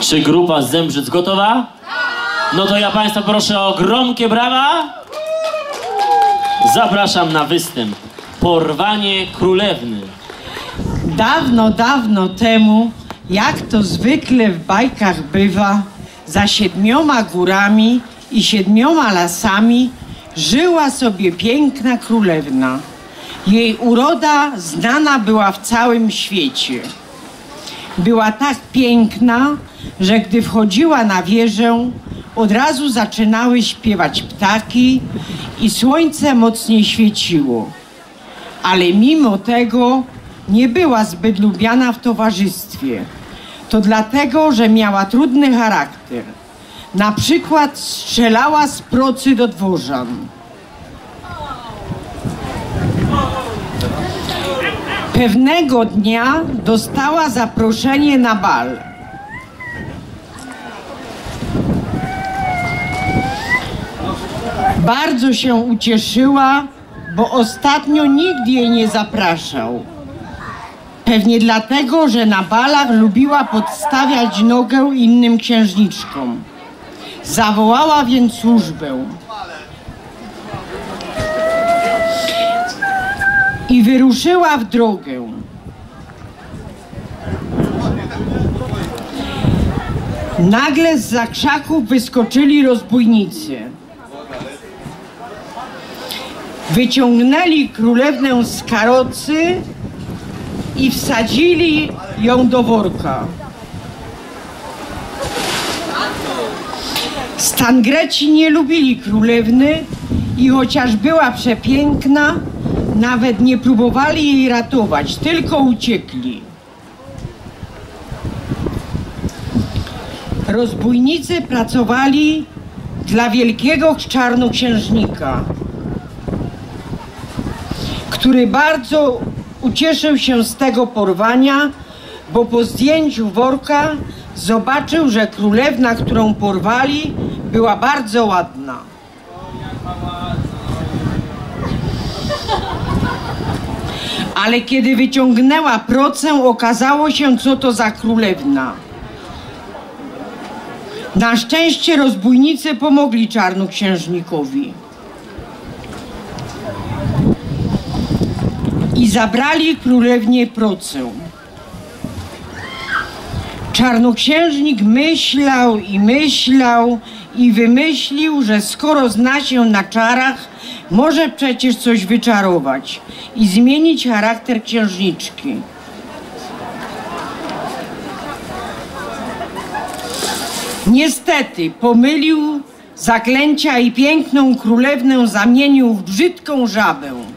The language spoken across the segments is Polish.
Czy grupa z Zembrzyc gotowa? No to ja Państwa proszę o gromkie brawa. Zapraszam na występ. Porwanie królewny. Dawno, dawno temu, jak to zwykle w bajkach bywa, za siedmioma górami i siedmioma lasami żyła sobie piękna królewna. Jej uroda znana była w całym świecie. Była tak piękna, że gdy wchodziła na wieżę, od razu zaczynały śpiewać ptaki i słońce mocniej świeciło. Ale mimo tego nie była zbyt lubiana w towarzystwie. To dlatego, że miała trudny charakter. Na przykład strzelała z procy do dworzan. Pewnego dnia dostała zaproszenie na bal. Bardzo się ucieszyła, bo ostatnio nikt jej nie zapraszał. Pewnie dlatego, że na balach lubiła podstawiać nogę innym księżniczkom. Zawołała więc służbę. I wyruszyła w drogę. Nagle z zakrzaków wyskoczyli rozbójnicy. Wyciągnęli królewnę z karocy i wsadzili ją do worka. Stangreci nie lubili królewny i chociaż była przepiękna, nawet nie próbowali jej ratować, tylko uciekli. Rozbójnicy pracowali dla wielkiego czarnoksiężnika, który bardzo ucieszył się z tego porwania, bo po zdjęciu worka zobaczył, że królewna, którą porwali, była bardzo ładna. Ale kiedy wyciągnęła procę, okazało się, co to za królewna. Na szczęście rozbójnicy pomogli czarnoksiężnikowi. I zabrali królewnie procę. Czarnoksiężnik myślał i myślał i wymyślił, że skoro zna się na czarach, może przecież coś wyczarować i zmienić charakter księżniczki. Niestety pomylił zaklęcia i piękną królewnę zamienił w brzydką żabę.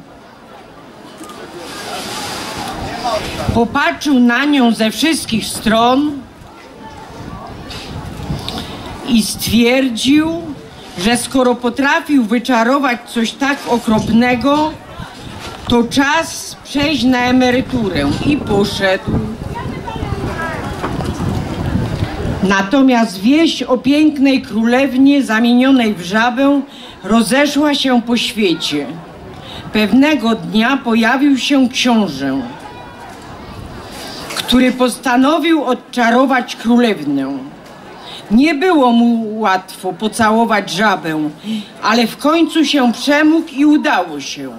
Popatrzył na nią ze wszystkich stron i stwierdził, że skoro potrafił wyczarować coś tak okropnego, to czas przejść na emeryturę i poszedł. Natomiast wieść o pięknej królewnie zamienionej w żabę rozeszła się po świecie. Pewnego dnia pojawił się książę, który postanowił odczarować królewnę. Nie było mu łatwo pocałować żabę, ale w końcu się przemógł i udało się.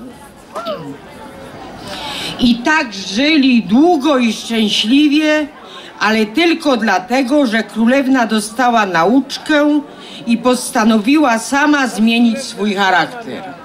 I tak żyli długo i szczęśliwie, ale tylko dlatego, że królewna dostała nauczkę i postanowiła sama zmienić swój charakter.